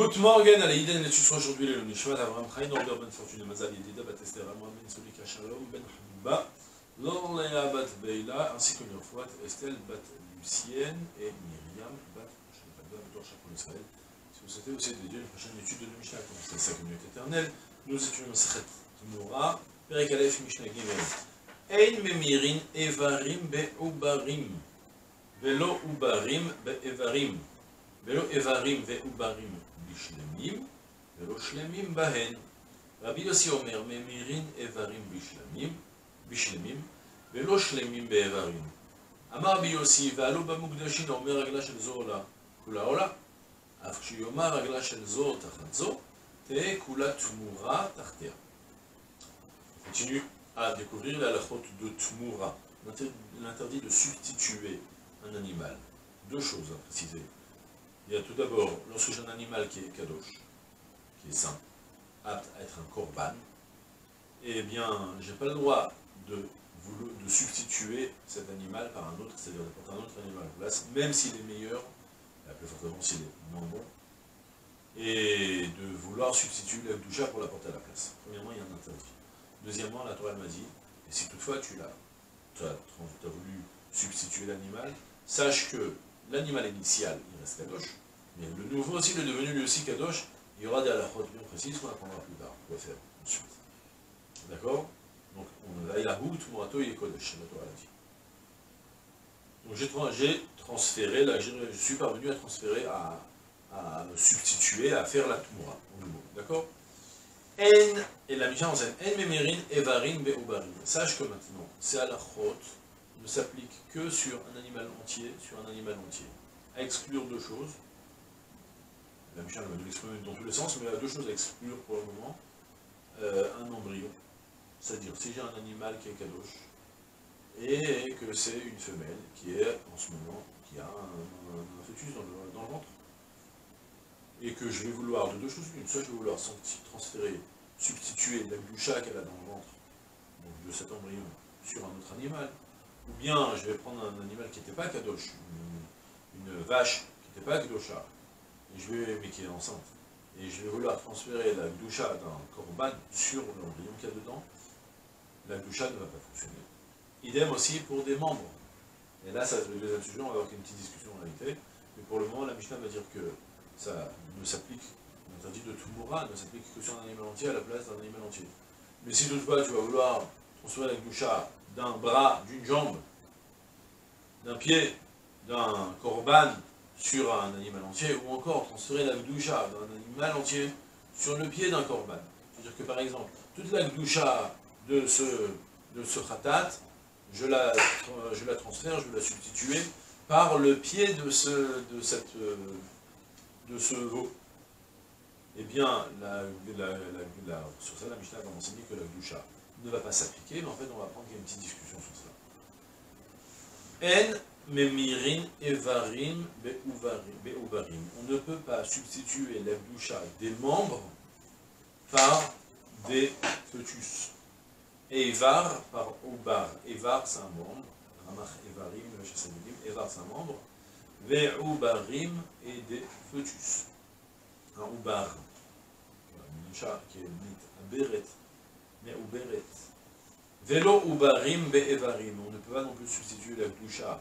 Good morning, allez, Iden, l'étude aujourd'hui le Nishmat Avram Chaim, Norbert Ben Fortune, Mazal Yedida, Bat Esther, Amram Ben Solika Shalom, Ben Habiba, Lorlea Bat Beila, ainsi que Nirfouat, Estelle Bat Lucienne et Myriam Bat, je ne de Bat Chakon Israël. Si vous souhaitez aussi de Dieu, une prochaine étude de Mishnah, comme c'est sa communauté éternelle, nous étudions Sechet Tmura, Perek Aleph Mishnah Gimel. Ein Memirin Evarim Be'ubarim, Velo Ubarim Be'evarim, Velo Evarim Ve'ubarim. בשלמים, ולא שלמים בהן. רבי יוסי אומר, ממירין איברים בשלמים, בשלמים, ולא שלמים באיברים. אמר רבי יוסי, ועלו במוקדשין, אומר רגלה של זו עולה, כולה עולה. אף כשיאמר רגלה של זו תחת זו, תהא כולה תמורה תחתיה. continue à découvrir la lachote de Tmura, l'interdit de substituer un animal. Deux choses à préciser. Il y a tout d'abord, lorsque j'ai un animal qui est kadosh, qui est saint, apte à être un korban, eh bien, je n'ai pas le droit de, de, substituer cet animal par un autre, c'est-à-dire d'apporter un autre animal à la place, même s'il est meilleur, la plus fortement s'il est moins bon, et de vouloir substituer la doucha pour l'apporter à la place. Premièrement, il y a un interdit. Deuxièmement, la Torah m'a dit, et si toutefois tu l'as, tu as, as, voulu substituer l'animal, sache que l'animal initial, il reste kadosh, mais le nouveau il est devenu lui aussi kadosh, il y aura des halakhot bien précises qu'on apprendra plus tard, on va faire ensuite. D'accord? Donc, on a la tout morato, il est kodesh, la Torah l'a dit. Donc j'ai transféré, je suis parvenu à transférer, à, me substituer, à faire la Tmoura. D'accord? En, et la Mishnah enseigne, En memerin evarin be'ubarin. Sache que maintenant, à la ne s'applique que sur un animal entier, sur un animal entier. À exclure deux choses. La Mishnah va nous l'exprimer dans tous les sens, mais il y a deux choses à exclure pour le moment. Euh, un embryon, c'est-à-dire si j'ai un animal qui est kadosh, et que c'est une femelle qui est en ce moment, qui a un, fœtus dans le, ventre, et que je vais vouloir de deux choses. Une, soit je vais vouloir transférer, substituer la gloucha qu'elle a dans le ventre, donc de cet embryon, sur un autre animal, ou bien je vais prendre un animal qui n'était pas kadosh, une, vache qui n'était pas kadosha, et je vais, mais qui enceinte, et je vais vouloir transférer la gdoucha d'un korban sur l'embryon qu'il y a dedans, la gdoucha ne va pas fonctionner. Idem aussi pour des membres. Et là, ça, le deuxième sujet, on va avoir une petite discussion en réalité, mais pour le moment, la Mishnah va dire que ça ne s'applique, l'interdit de Tumura ne s'applique que sur un animal entier à la place d'un animal entier. Mais si toutefois tu vas vouloir transférer la gdoucha d'un bras, d'une jambe, d'un pied, d'un korban sur un animal entier, ou encore transférer la gdoucha d'un animal entier sur le pied d'un korban. C'est-à-dire que par exemple, toute la gdoucha de ce, de khatat, je la, transfère, je vais la substituer par le pied de ce, de veau. Eh bien, sur ça, la Mishnah va enseigner que la gdoucha ne va pas s'appliquer, mais en fait, on va prendre une petite discussion sur ça. En memirin evarim. On ne peut pas substituer la boucha des membres par des fœtus. Evar par ubar. Evar, c'est un membre. Ramach evarim, Evar, c'est un membre. Veubarim et des fœtus. Un ubar. Un chat qui est un béret mais Uberet. Vélo Ubarim Be'evarim. On ne peut pas non plus substituer la gloucha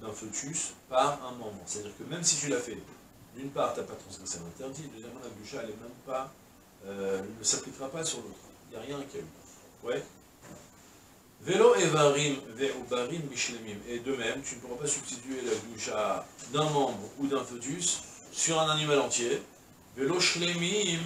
d'un fœtus par un membre. C'est-à-dire que même si tu l'as fait, d'une part, tu n'as pas transgressé l'interdit, deuxièmement, la gloucha, elle est pas, euh, ne s'appliquera pas sur l'autre. Il n'y a rien qui eu. Ouais Vélo Evarim Ve'ubarim Mishlemim. Et de même, tu ne pourras pas substituer la gloucha d'un membre ou d'un fœtus sur un animal entier. Vélo Shlemim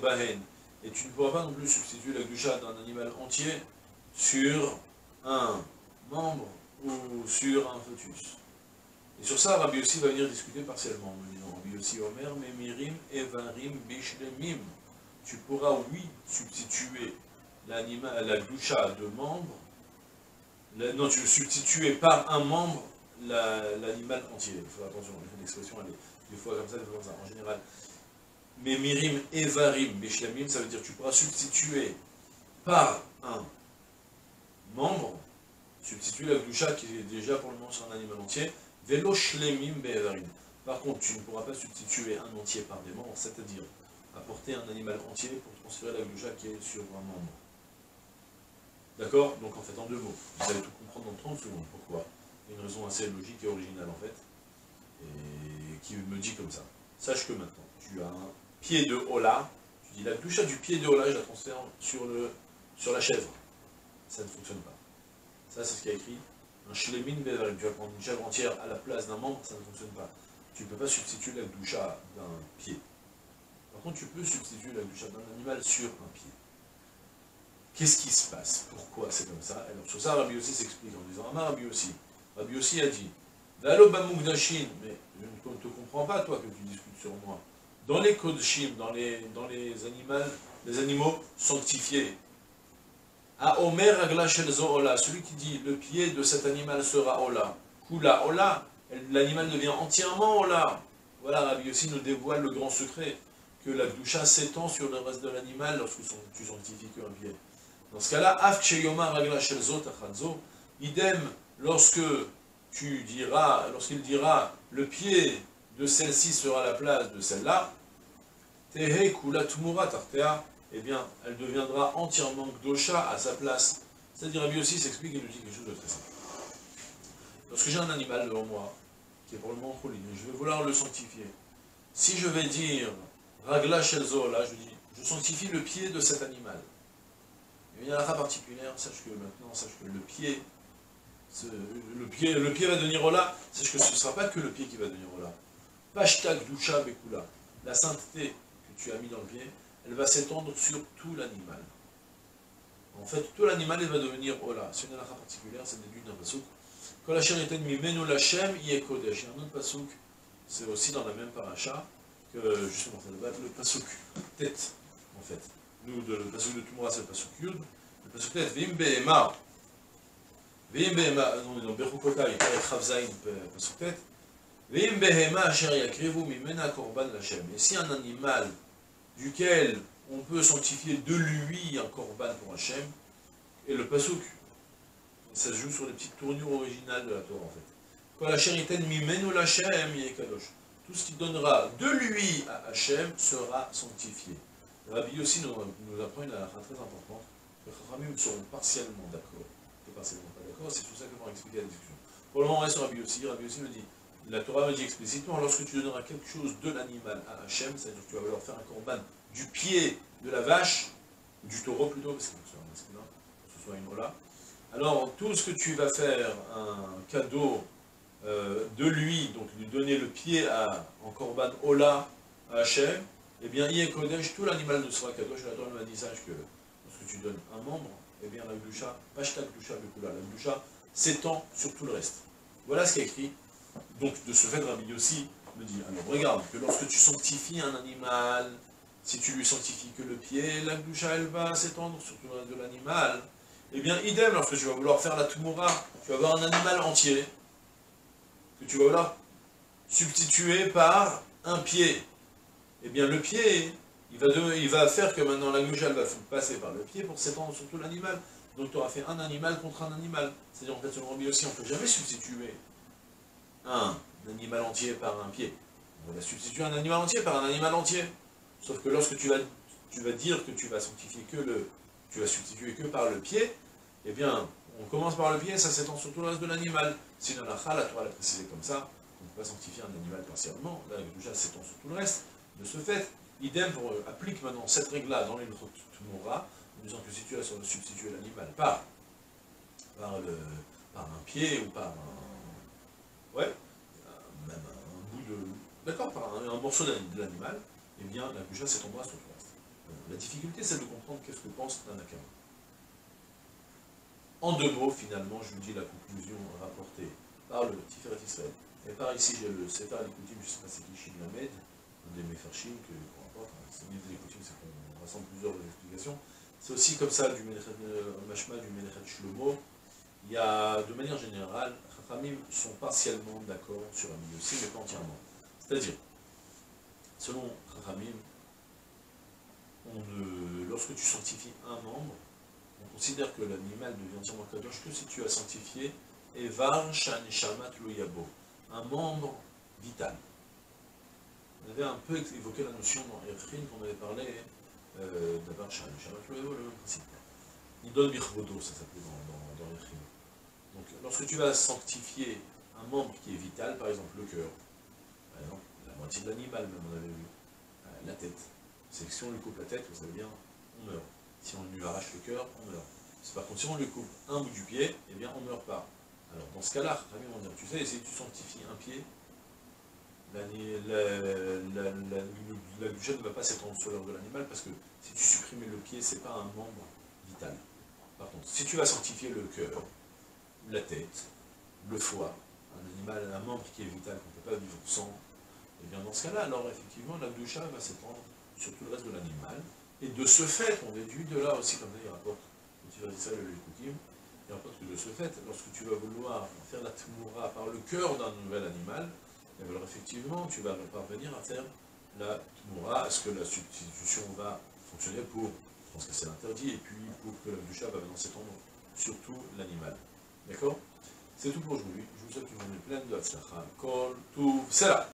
Bahen et tu ne pourras pas non plus substituer la gusha d'un animal entier sur un membre ou sur un fœtus. Et sur ça, Rabbi aussi va venir discuter partiellement. Rabbi aussi Omer, Memirim, Evarim, Bishlemim. Tu pourras, oui, substituer la gusha de membre, non, tu veux substituer par un membre l'animal entier. Il faut attention, l'expression, elle est des fois comme ça, des fois comme ça. En général, mais mirim evarim bishlamim, ça veut dire que tu pourras substituer par un membre, substituer la gdusha qui est déjà pour le moment sur un animal entier, velo shlemim. Par contre, tu ne pourras pas substituer un entier par des membres, c'est-à-dire apporter un animal entier pour transférer la gloucha qui est sur un membre. D'accord? Donc en fait, en deux mots, vous allez tout comprendre en 30 secondes. Pourquoi une raison assez logique et originale en fait, qui me dit comme ça. Sache que maintenant, tu as un pied de hola, tu dis la gloucha du pied de hola, je la transfère sur la chèvre. Ça ne fonctionne pas. Ça, c'est ce qu'il a écrit. Un shlemin bevarim, tu vas prendre une chèvre entière à la place d'un membre, ça ne fonctionne pas. Tu ne peux pas substituer la gloucha d'un pied. Par contre, tu peux substituer la gloucha d'un animal sur un pied. Qu'est-ce qui se passe? Pourquoi c'est comme ça? Alors sur ça, Rabbi aussi s'explique en disant, ah, Rabbi aussi. Rabbi aussi a dit, Valo Bamugdashin, mais je ne te comprends pas, toi, que tu discutes sur moi. Dans les Kodshim, dans les, dans les, animaux, les animaux sanctifiés, à Omer Agla Ola, celui qui dit le pied de cet animal sera Ola, Kula Ola, l'animal devient entièrement Ola. Voilà, Rabbi aussi nous dévoile le grand secret, que la doucha s'étend sur le reste de l'animal lorsque tu sanctifies qu'un pied. Dans ce cas-là, idem, lorsque tu diras, lorsqu'il dira, le pied de celle-ci sera la place de celle-là, tehe kula tumura tartea, eh bien, elle deviendra entièrement gdosha à sa place. C'est-à-dire, lui aussi s'explique, il nous dit quelque chose de très simple. Lorsque j'ai un animal devant moi, qui est pour le moment je vais vouloir le sanctifier. Si je vais dire, ragla shelzo, là, je dis, je sanctifie le pied de cet animal. Il y a un cas particulière, sache que maintenant, sache que le pied, le pied, le pied va devenir Ola, sache que ce ne sera pas que le pied qui va devenir Ola. Pashtag Dusha Bekula, la sainteté que tu as mis dans le pied, elle va s'étendre sur tout l'animal. En fait, tout l'animal, va devenir Ola. C'est une halakha particulière, c'est déduit d'un pasouk. Quand la chair est ennemie, Menu y a un autre pasouk, c'est aussi dans la même paracha, que justement, le pasouk tête, en fait. Nous, de, le pasuk de Tumura, c'est le pasuk Yud. Le pasuk tête, Vim Behema. Vim Behema, non, dans Bechukota, il parle Chavzaïn, pasuk tête. Vim Behema, Asher Yakrivu, Mimena Korban Lachem. Et si un animal duquel on peut sanctifier de lui un korban pour Hachem, et le pasuk, ça se joue sur les petites tournures originales de la Torah en fait. Tout ce qui donnera de lui à Hachem sera sanctifié. Rabbi aussi nous, apprend une halakha très importante, les seront partiellement d'accord, partiellement pas d'accord, c'est tout ça que va expliquer la discussion. Pour le moment, on reste sur Rabbi aussi, Rabbi aussi me dit, la Torah me dit explicitement, lorsque tu donneras quelque chose de l'animal à Hachem, c'est-à-dire que tu vas vouloir faire un korban du pied de la vache, du taureau plutôt, parce que c'est un masculin, que ce soit une ola, alors tout ce que tu vas faire, un cadeau euh, de lui, donc lui donner le pied à, en korban ola à Hachem, eh bien, y Kodesh, tout l'animal ne sera Kadosh, la Torah m'a dit que lorsque tu donnes un membre, eh bien, la Gdusha, Pashta Gdusha Bekula, la Gdusha s'étend sur tout le reste. Voilà ce qui est écrit. Donc, de ce fait, Rabbi aussi me dit, alors regarde, que lorsque tu sanctifies un animal, si tu lui sanctifies que le pied, la Gdusha, elle va s'étendre sur tout l'animal. Eh bien, idem, lorsque tu vas vouloir faire la Tumura, tu vas avoir un animal entier, que tu vas vouloir substituer par un pied eh bien le pied, il va, faire que maintenant la gouchale va passer par le pied pour s'étendre sur tout l'animal. Donc tu auras fait un animal contre un animal. C'est-à-dire en fait, selon Rabbi aussi, on ne peut jamais substituer un animal entier par un pied. On va substituer un animal entier par un animal entier. Sauf que lorsque tu vas, dire que tu vas sanctifier que le, tu vas substituer que par le pied, eh bien, on commence par le pied, ça s'étend sur tout le reste de l'animal. Sinon la la Torah l'a précisé comme ça, on ne peut pas sanctifier un animal partiellement, la gouchale s'étend sur tout le reste. De ce fait, idem euh, applique maintenant cette règle-là dans les Tumura, en disant que si tu as substitué l'animal par un pied ou par un. Ouais, euh, même un bout de. D'accord, par un, morceau de l'animal, eh bien la c'est sur tout le reste. La difficulté, c'est de comprendre qu'est-ce que pense Nanakama. En deux mots, finalement, je vous dis la conclusion rapportée par le Tiferet Israël. Et par ici, j'ai le Sefer Likutim, je ne sais pas c'est qui, Lamed, des Mefarchim, que peu c'est mieux de c'est qu'on rassemble plusieurs explications. C'est aussi comme ça du euh, Mashma, du Menechet Shlomo. Il y a, de manière générale, Chachamim sont partiellement d'accord sur un milieu mais pas entièrement. C'est-à-dire, selon Chachamim, lorsque tu sanctifies un membre, on considère que l'animal devient entièrement kadosh que si tu as sanctifié Evar Shan Shamat Louyabo, un membre vital. On avait un peu évoqué la notion dans Erchin qu'on avait parlé euh, d'abord le, le principe. Il donne Birvodo, ça s'appelait dans, dans, dans Donc lorsque tu vas sanctifier un membre qui est vital, par exemple le cœur, par exemple la moitié de l'animal, même on avait vu, euh, la tête. C'est que si on lui coupe la tête, vous savez bien, on meurt. Si on lui arrache le cœur, on meurt. Par contre, si on lui coupe un bout du pied, eh bien on ne meurt pas. Alors dans ce cas-là, tu sais, si tu sanctifies un pied, la, la, la, ne va pas s'étendre sur l'heure de l'animal parce que si tu supprimes le pied, ce n'est pas un membre vital. Par contre, si tu vas sanctifier le cœur, la tête, le foie, un animal, un membre qui est vital, qu'on ne peut pas vivre sans, eh dans ce cas-là, alors effectivement, la doucha va s'étendre sur tout le reste de l'animal. Et de ce fait, on déduit de là aussi, comme il rapporte, quand il va dire ça, le il rapporte que de ce fait, lorsque tu vas vouloir faire la tmoura par le cœur d'un nouvel animal, et alors effectivement, tu vas parvenir à faire la Tmoura, est-ce que la substitution va fonctionner pour, je pense que c'est l'interdit, et puis pour que le ducha va maintenant s'étendre sur tout l'animal. D'accord? C'est tout pour aujourd'hui. Je vous souhaite une journée pleine de Hatzlacha. Kol, tout, c'est